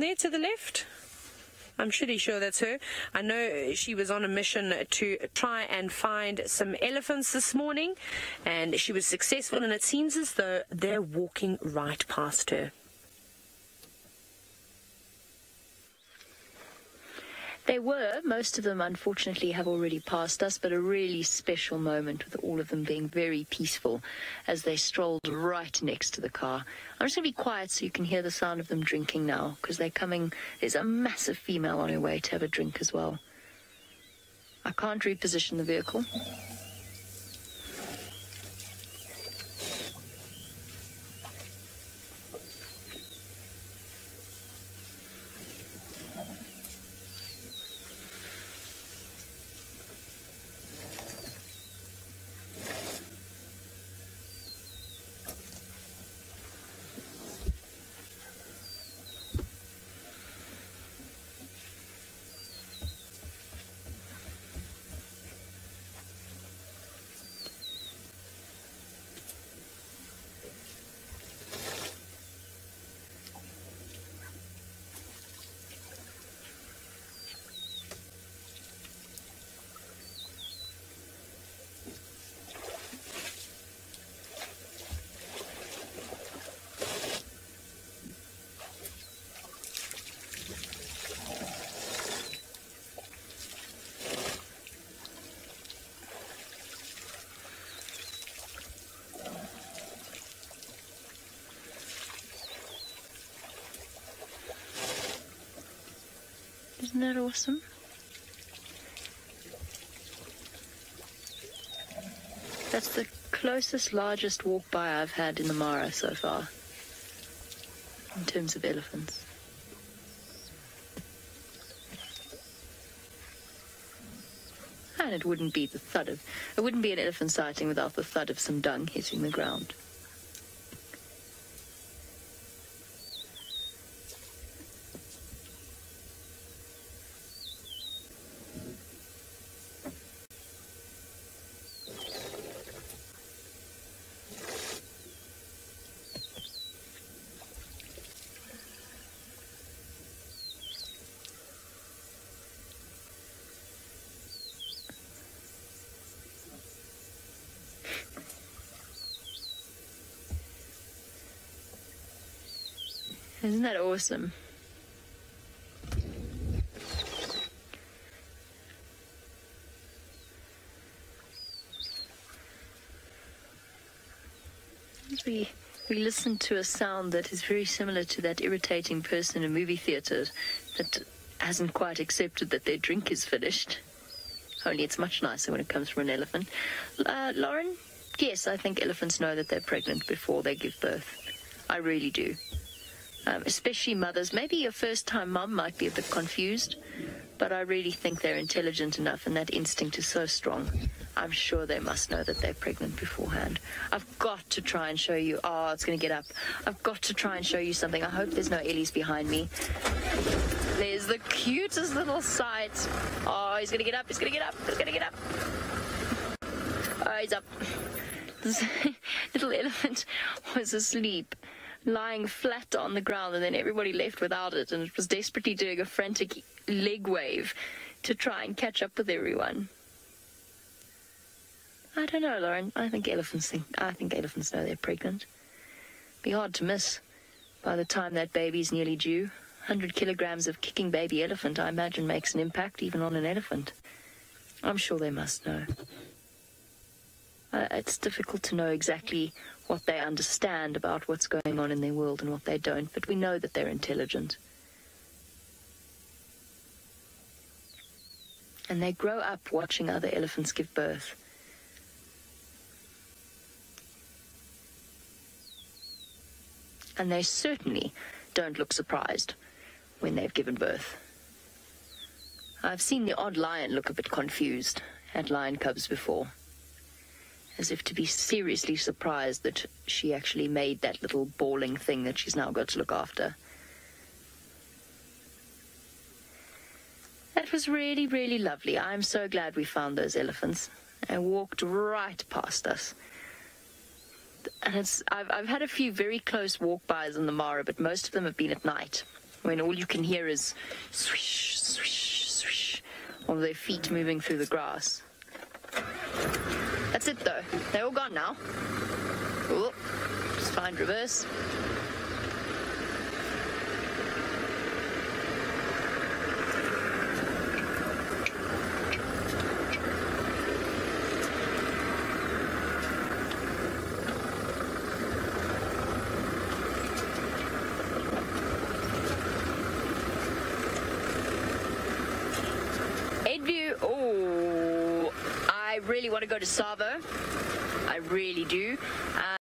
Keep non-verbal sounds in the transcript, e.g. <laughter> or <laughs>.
There to the left. I'm pretty sure that's her. I know she was on a mission to try and find some elephants this morning, and she was successful, and it seems as though they're walking right past her. They were, most of them unfortunately have already passed us, but a really special moment with all of them being very peaceful as they strolled right next to the car. I'm just going to be quiet so you can hear the sound of them drinking now because they're coming. There's a massive female on her way to have a drink as well. I can't reposition the vehicle. Isn't that awesome? That's the closest, largest walk by I've had in the Mara so far, in terms of elephants. And it wouldn't be the thud of, it wouldn't be an elephant sighting without the thud of some dung hitting the ground. Isn't that awesome? We, we listen to a sound that is very similar to that irritating person in a movie theatre that hasn't quite accepted that their drink is finished. Only it's much nicer when it comes from an elephant. Uh, Lauren, yes, I think elephants know that they're pregnant before they give birth. I really do um, especially mothers. Maybe your first time mum might be a bit confused, but I really think they're intelligent enough and that instinct is so strong. I'm sure they must know that they're pregnant beforehand. I've got to try and show you. Oh, it's going to get up. I've got to try and show you something. I hope there's no Ellies behind me. There's the cutest little sight. Oh, he's going to get up. He's going to get up. He's going to get up. Oh, he's up. <laughs> This little elephant was asleep lying flat on the ground, and then everybody left without it, and it was desperately doing a frantic leg wave to try and catch up with everyone. I don't know, Lauren. I think elephants think I think elephants know they're pregnant. Be hard to miss by the time that baby's nearly due. 100 kilograms of kicking baby elephant, I imagine, makes an impact even on an elephant. I'm sure they must know. Uh, it's difficult to know exactly what they understand about what's going on in their world and what they don't, but we know that they're intelligent. And they grow up watching other elephants give birth. And they certainly don't look surprised when they've given birth. I've seen the odd lion look a bit confused at lion cubs before as if to be seriously surprised that she actually made that little bawling thing that she's now got to look after. That was really, really lovely. I'm so glad we found those elephants. They walked right past us. And it's, I've, I've had a few very close walk-bys in the Mara, but most of them have been at night when all you can hear is swish, swish, swish, of their feet moving through the grass. That's it though. They're all gone now. Oh, just find reverse. Edview, oh, I really want to go to Savo. I really do. Uh,